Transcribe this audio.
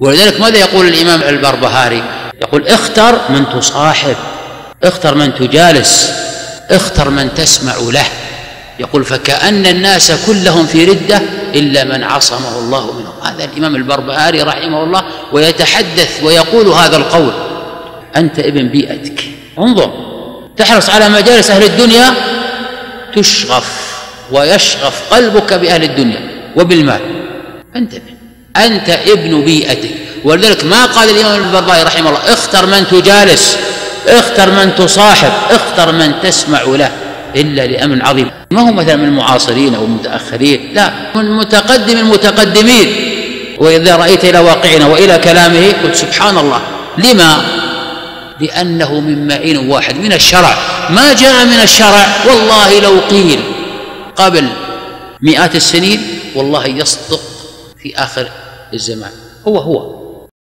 ولذلك ماذا يقول الإمام البربهاري؟ يقول اختر من تصاحب اختر من تجالس اختر من تسمع له. يقول فكأن الناس كلهم في ردة إلا من عصمه الله منهم. هذا الإمام البربهاري رحمه الله ويتحدث ويقول هذا القول. أنت ابن بيئتك. انظر تحرص على مجالس أهل الدنيا تشغف ويشغف قلبك بأهل الدنيا وبالمال. انتبه أنت ابن بيئتك. ولذلك ما قال الإمام البربهاري رحمه الله اختر من تجالس اختر من تصاحب اختر من تسمع له إلا لأمر عظيم. ما هو مثلا من المعاصرين أو المتأخرين لا من متقدم المتقدمين. وإذا رأيت إلى واقعنا وإلى كلامه قلت سبحان الله. لما؟ لأنه من معين واحد من الشرع. ما جاء من الشرع والله لو قيل قبل مئات السنين والله يصدق في آخر الزمان هو هو.